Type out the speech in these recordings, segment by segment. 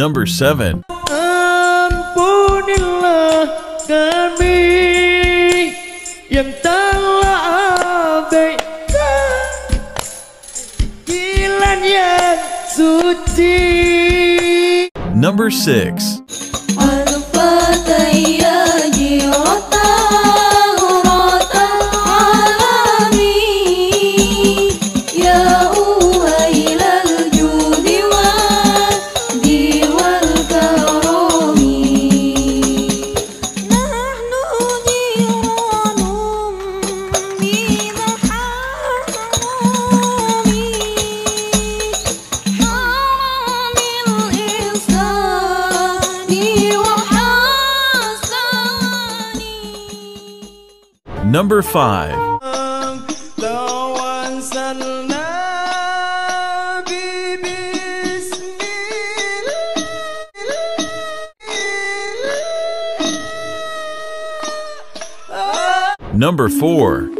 Number 7 Ampunilah kami yang tahu Number 6 Number 5. Number 4.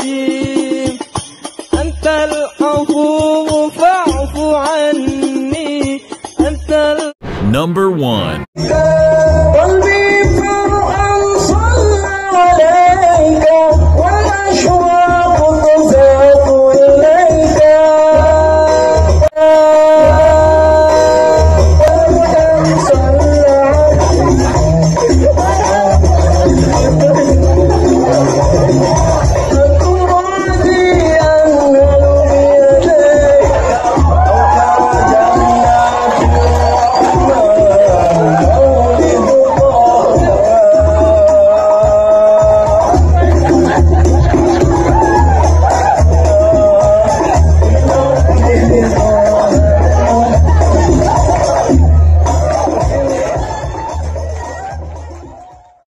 الرجيم أنت الغفور فاعف عني أنت Number 1